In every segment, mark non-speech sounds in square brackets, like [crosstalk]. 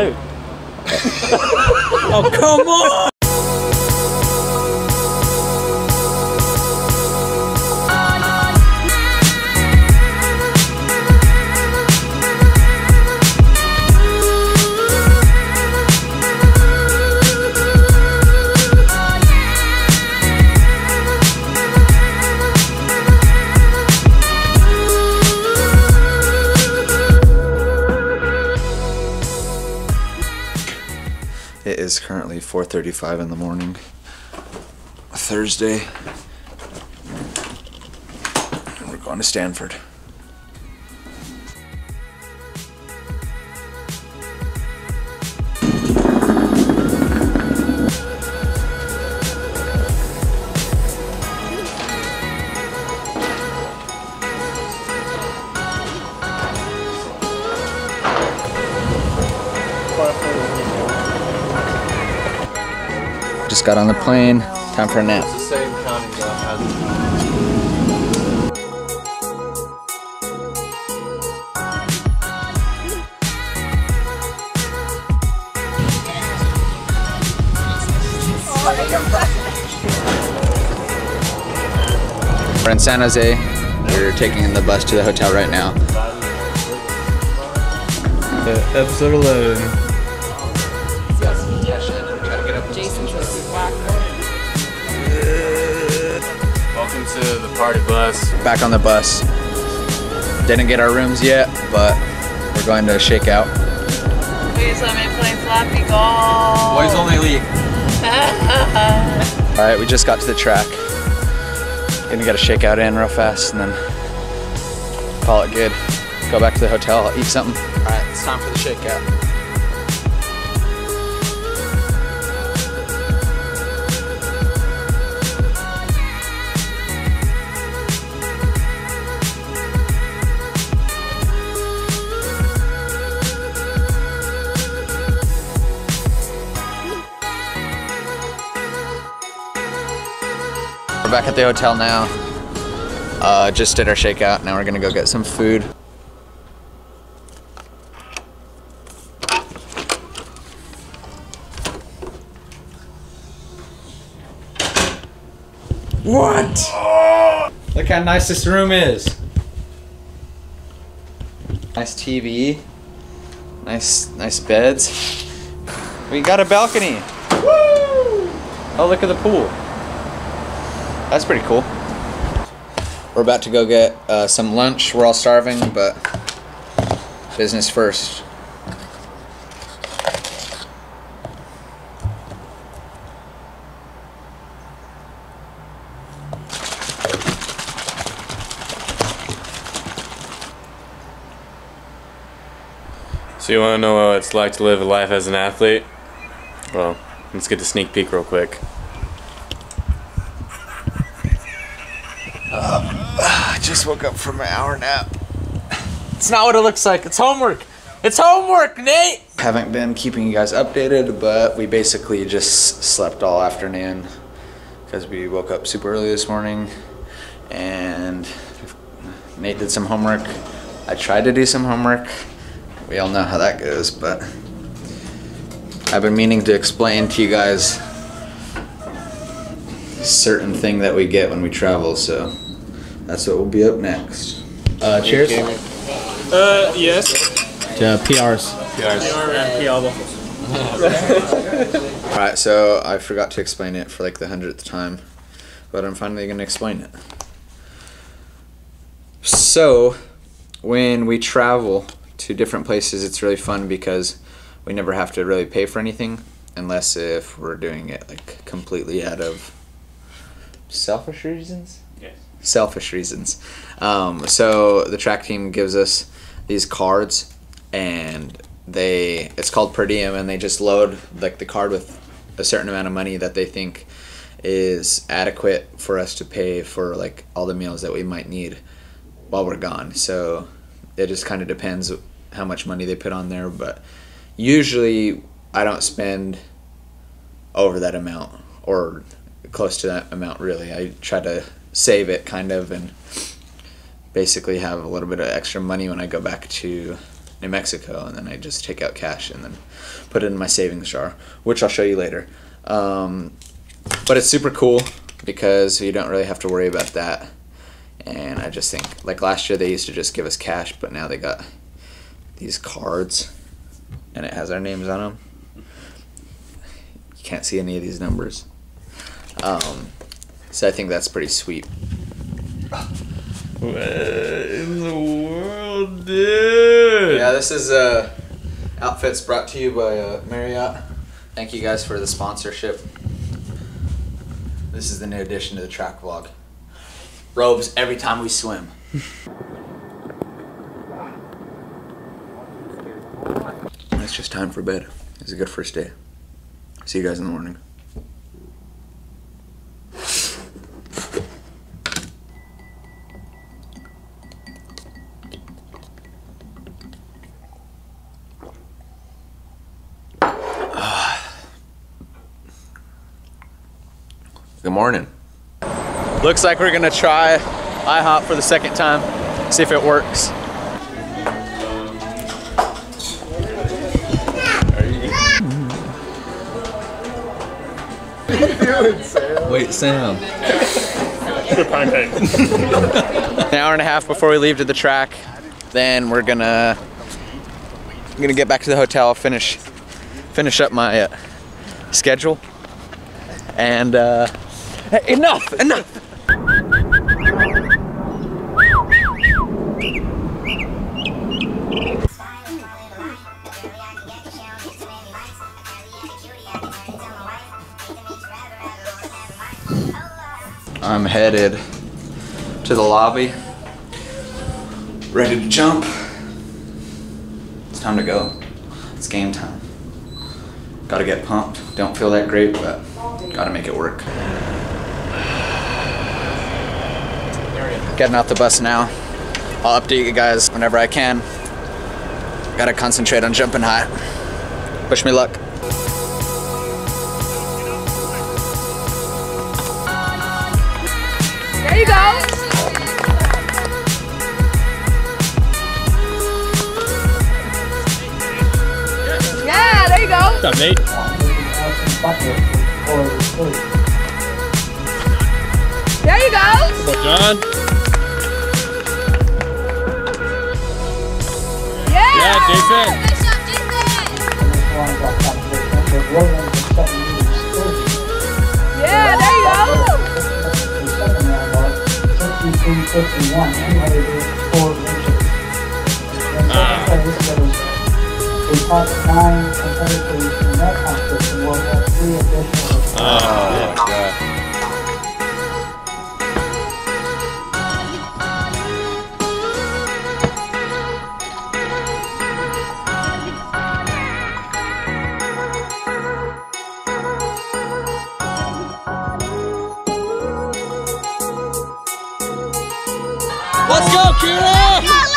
out. Oh, come on! Is currently 4:35 in the morning, Thursday, we're going to Stanford. Just got on the plane. Time for a nap. the same counting as We're in San Jose. We're taking the bus to the hotel right now. episode 11. Welcome to the party bus. Back on the bus. Didn't get our rooms yet, but we're going to shake out. Please let me play Flappy Golf. Boys only league. [laughs] All right, we just got to the track. Gonna get a shakeout in real fast and then call it good. Go back to the hotel, eat something. All right, it's time for the shakeout. We're back at the hotel now. Uh, just did our shakeout. Now we're gonna go get some food. What? Look how nice this room is. Nice TV. Nice, nice beds. We got a balcony. Woo! Oh, look at the pool. That's pretty cool. We're about to go get uh, some lunch. We're all starving, but business first. So you want to know what it's like to live a life as an athlete? Well, let's get the sneak peek real quick. I just woke up from my hour nap. It's not what it looks like. It's homework. It's homework, Nate. Haven't been keeping you guys updated, but we basically just slept all afternoon because we woke up super early this morning and Nate did some homework. I tried to do some homework. We all know how that goes, but I've been meaning to explain to you guys a certain thing that we get when we travel, so that's what will be up next. Uh, cheers. Uh, yes. To PRs. [laughs] Alright, so I forgot to explain it for like the hundredth time, but I'm finally going to explain it. So, when we travel to different places, it's really fun because we never have to really pay for anything unless if we're doing it like completely out of selfish reasons. Yes. Selfish reasons. Um, so the track team gives us these cards, and they it's called per diem, and they just load like the card with a certain amount of money that they think is adequate for us to pay for like all the meals that we might need while we're gone. So it just kind of depends how much money they put on there, but usually I don't spend over that amount or close to that amount really. I try to save it kind of and basically have a little bit of extra money when I go back to New Mexico, and then I just take out cash and then put it in my savings jar, which I'll show you later. Um, but it's super cool because you don't really have to worry about that. And I just think, like last year, they used to just give us cash, but now they got these cards, and it has our names on them. You can't see any of these numbers. Um, so I think that's pretty sweet. What in the world, dude? Yeah, this is uh, outfits brought to you by uh, Marriott. Thank you guys for the sponsorship. This is the new addition to the track vlog. Robes every time we swim. it's just time for bed. It's a good first day. See you guys in the morning. Good morning. Looks like we're gonna try IHOP for the second time, see if it works. Wait, Sam. An hour and a half before we leave to the track, then we're gonna I'm gonna get back to the hotel, finish finish up my uh, schedule, and uh, Eh, enough, enough. I'm headed to the lobby, ready to jump. It's time to go. It's game time. Gotta get pumped. Don't feel that great, but gotta make it work. Getting off the bus now. I'll update you guys whenever I can. Gotta concentrate on jumping high. Wish me luck. There you go. Yeah, there you go. What's up, Nate? There you go. What's up, John? Ah. Ah. Yeah, Jason. Nice job, Jason. Yeah, there you go. In Let's!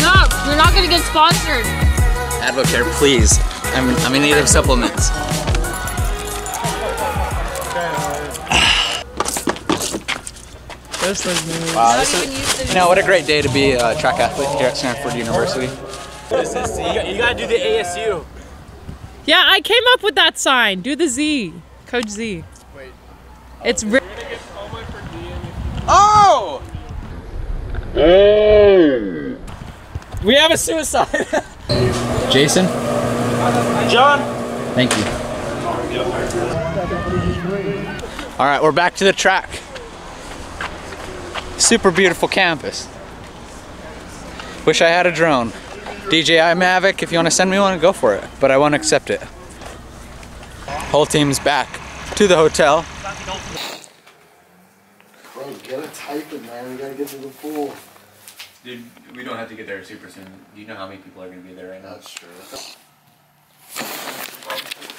No, you're not gonna get sponsored. Advocare, please. I'm, I'm in need of supplements. Wow, this is, you know, what a great day to be a track athlete here at Stanford University. You gotta do the ASU. Yeah, I came up with that sign. Do the Z. Coach Z. Wait. It's ri- Oh! We have a suicide. [laughs] Jason, John. thank you. All right, we're back to the track. Super beautiful campus. Wish I had a drone. DJI Mavic, if you want to send me one, go for it. But I won't accept it. Whole team's back to the hotel. Bro, get it typing, man. We gotta get to the pool. Dude, we don't have to get there super soon. Do you know how many people are going to be there right now? That's true.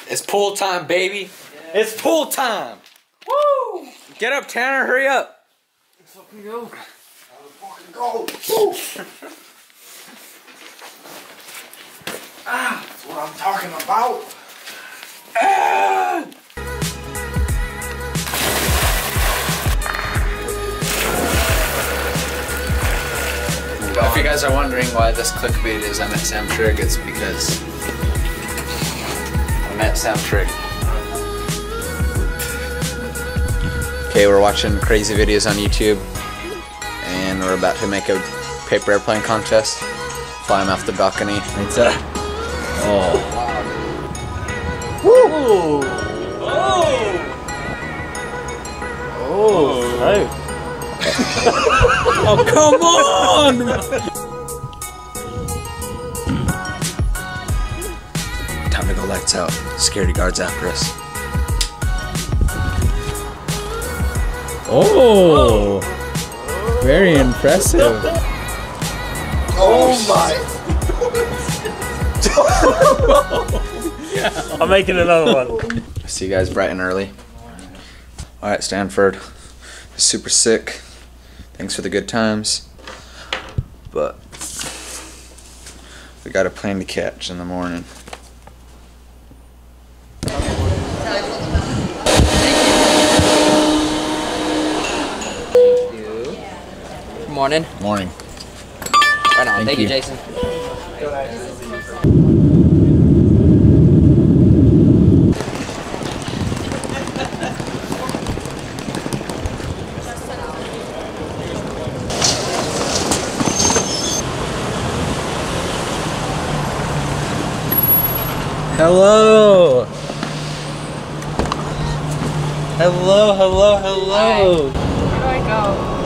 It's pool time, baby. It's pool time. Woo! Get up, Tanner. Hurry up. Go! Woo! ah, that's [laughs] what I'm talking about. Ah! If you guys are wondering why this clickbait is I met Sam Trigg, it's because I met Sam Trigg. Okay, we're watching crazy videos on YouTube, and we're about to make a paper airplane contest. Fly him off the balcony. It's, uh, Oh, Woo! Oh! Oh, safe. oh, come on! time to go lights out. Security guards after us. Oh, very impressive. Oh [laughs] I'm making another one. See you guys bright and early. All right, Stanford. Super sick. Thanks for the good times. But we got a plane to catch in the morning. Morning. Morning. Right on. Thank, you, you. Jason. Hello. Hello, hello, hello. Where do I go?